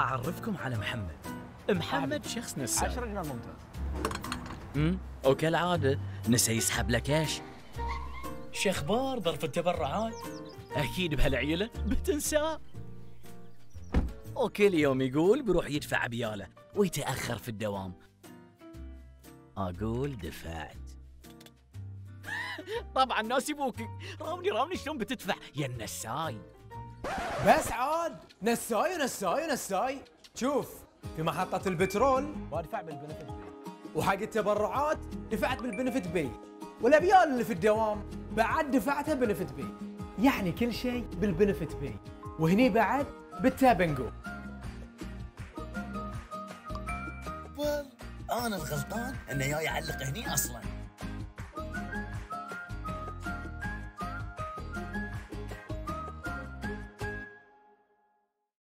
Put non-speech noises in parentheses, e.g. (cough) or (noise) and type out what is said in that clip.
أعرفكم على محمد. محمد شخص نساء. 10 ريال ممتاز. امم وكالعاده نسى يسحب لك إيش؟ شخبار ظرف التبرعات. أكيد بهالعيلة بتنساه وكل يوم يقول بيروح يدفع بياله ويتأخر في الدوام. أقول دفعت. (laughs) طبعا ناس يبوك رامني رامني شلون بتدفع؟ يا النساي. بس عاد نساي ونساي ونساي شوف في محطة البترول. وادفع بال BenefitPay. وحق التبرعات دفعت بال BenefitPay. والأبيال اللي في الدوام بعد دفعتها BenefitPay. يعني كل شيء بال BenefitPay. وهني بعد بال Tap and Go. أنا الغلطان إنه جاي يعلق هني أصلا.